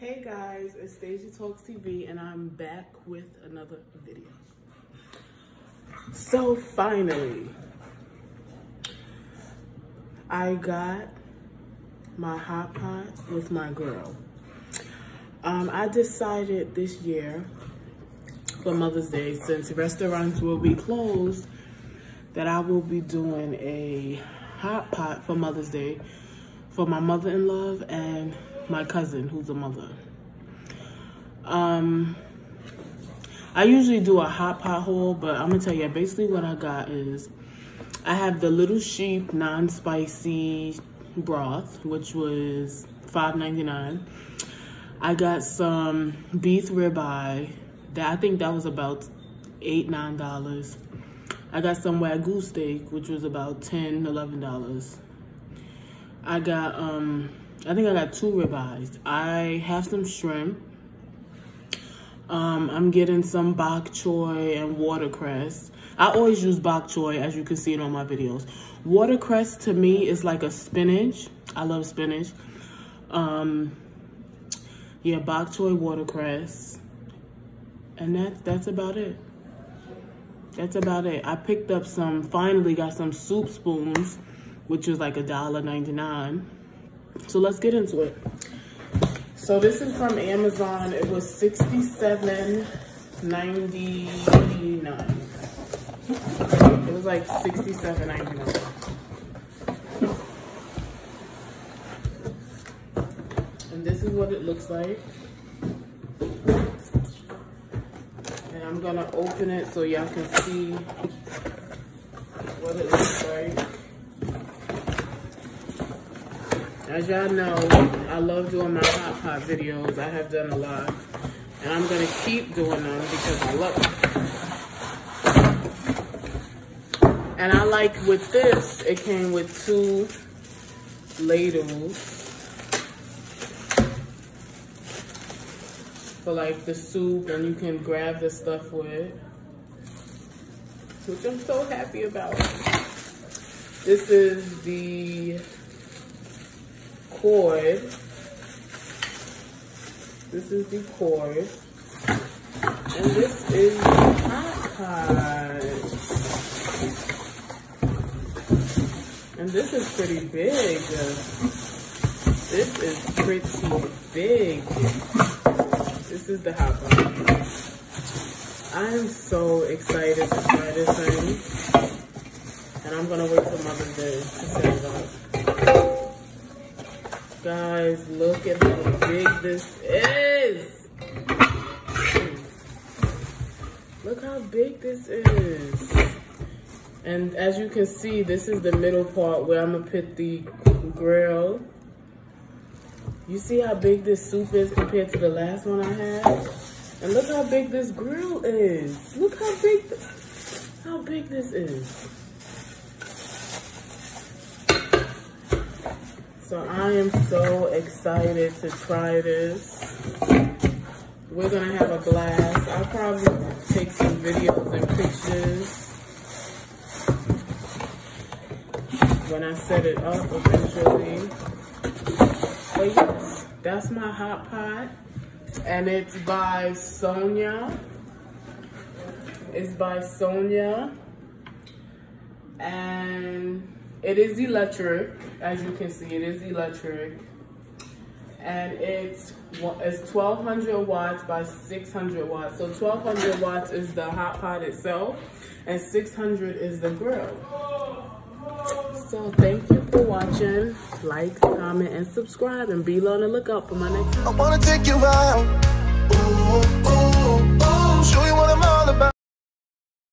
Hey guys, it's Stasia Talks TV and I'm back with another video. So finally, I got my hot pot with my girl. Um, I decided this year for Mother's Day, since restaurants will be closed, that I will be doing a hot pot for Mother's Day for my mother-in-law and my cousin who's a mother. Um, I usually do a hot pot haul, but I'm gonna tell you, basically what I got is I have the Little Sheep non-spicy broth, which was $5.99. I got some beef ribeye that I think that was about eight, nine dollars. I got some wagyu steak, which was about 10, 11 dollars. I got um I think I got two ribeyes. I have some shrimp. Um, I'm getting some bok choy and watercress. I always use bok choy, as you can see it on my videos. Watercress to me is like a spinach. I love spinach. Um, yeah, bok choy, watercress. And that's, that's about it. That's about it. I picked up some, finally got some soup spoons, which was like a dollar ninety nine. So let's get into it. So this is from Amazon. It was sixty-seven ninety-nine. It was like sixty-seven ninety-nine. And this is what it looks like. And I'm gonna open it so y'all can see what it looks like. As y'all know, I love doing my hot pot videos. I have done a lot. And I'm gonna keep doing them because I love them. And I like with this, it came with two ladles for like the soup and you can grab the stuff with, which I'm so happy about. This is the cord. This is the cord. And this is the hot pot. And this is pretty big. This is pretty big. This is the hot pot. I'm so excited to try this thing. And I'm gonna wait till Mother's Day to set it up. Guys, look at how big this is. Look how big this is. And as you can see, this is the middle part where I'm gonna put the grill. You see how big this soup is compared to the last one I had? And look how big this grill is. Look how big, how big this is. So I am so excited to try this. We're gonna have a blast. I'll probably take some videos and pictures when I set it up eventually. But yes, that's my hot pot. And it's by Sonya. It's by Sonya. And it is electric, as you can see, it is electric. And it's, it's 1200 watts by 600 watts. So 1200 watts is the hot pot itself, and 600 is the grill. So thank you for watching. Like, comment, and subscribe, and be on the lookout for my next video. I wanna take you out. Ooh.